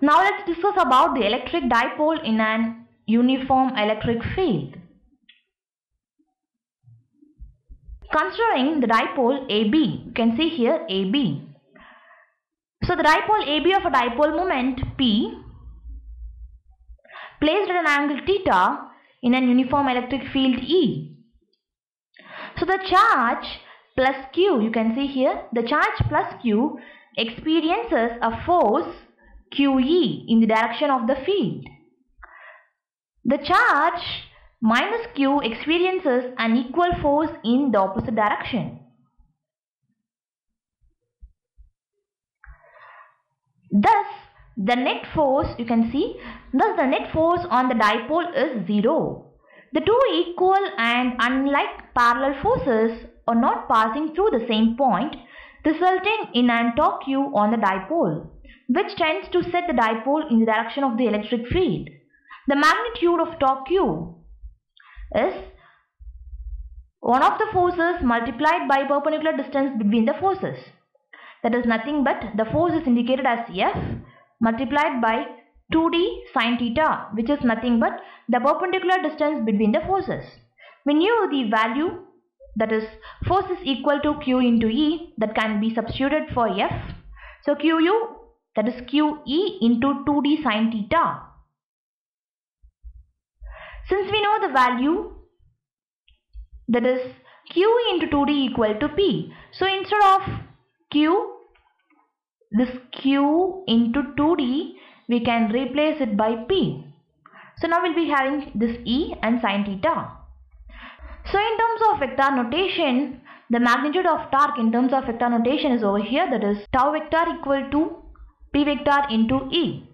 Now let's discuss about the electric dipole in an uniform electric field. Considering the dipole AB, you can see here AB. So the dipole AB of a dipole moment P placed at an angle theta in an uniform electric field E. So the charge plus Q, you can see here, the charge plus Q experiences a force QE in the direction of the field. The charge minus Q experiences an equal force in the opposite direction. Thus, the net force, you can see, thus the net force on the dipole is 0. The two equal and unlike parallel forces are not passing through the same point, resulting in an torque Q on the dipole, which tends to set the dipole in the direction of the electric field. The magnitude of torque Q is one of the forces multiplied by perpendicular distance between the forces. That is nothing but the force is indicated as F multiplied by 2d sine theta which is nothing but the perpendicular distance between the forces. We knew the value that is force is equal to Q into E that can be substituted for F. So QU that is QE into 2d sine theta. Since we know the value that is QE into 2d equal to P. So instead of Q this q into 2d we can replace it by p. So now we'll be having this e and sine theta. So in terms of vector notation, the magnitude of torque in terms of vector notation is over here that is tau vector equal to p vector into e.